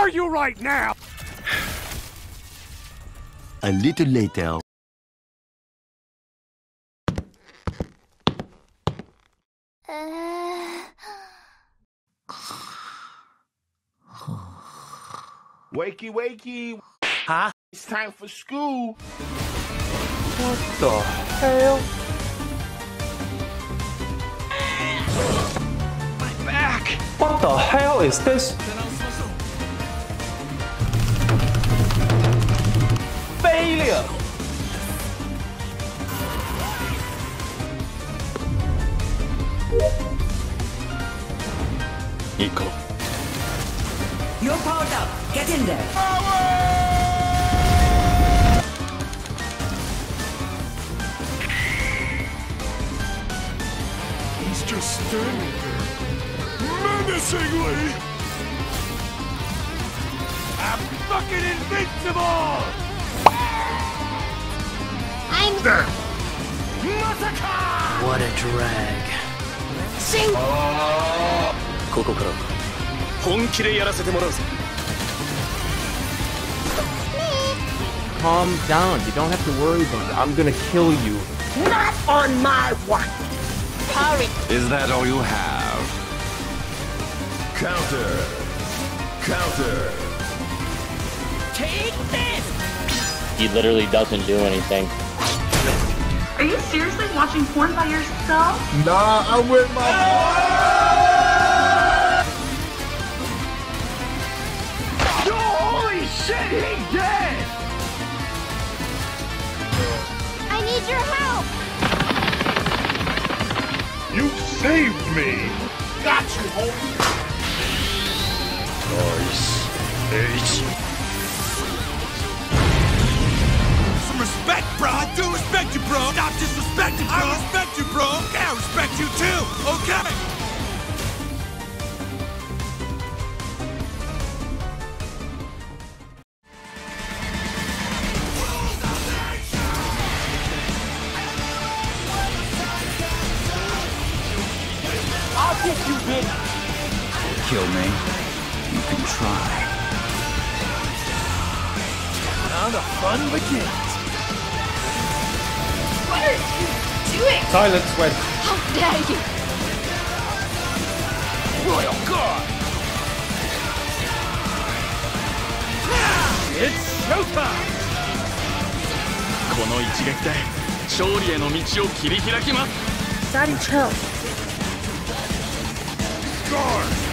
are you right now? A little later. Wakey, wakey. Huh? It's time for school. What the hell? My back! What the hell is this? You're powered up. Get in there. He's just standing there, menacingly. I'm fucking invincible! I'm There. What a drag. ここから 本気でやらせてもらうぜ。 Calm down. You don't have to worry about it. I'm gonna kill you. not on my watch. Hurry. Is that all you have? Counter. Counter. Take this. He literally doesn't do anything. Are you seriously watching porn by yourself? Nah, I'm with my. your help. You saved me. Got you, homie. Nice. H. I'll get you, bitch! Kill me. You can try. Now the fun begins. What are you doing? Silence when How dare you? Royal Guard! It's showtime! この一撃で勝利への道を切り開きます。 Daddy, chill. guard!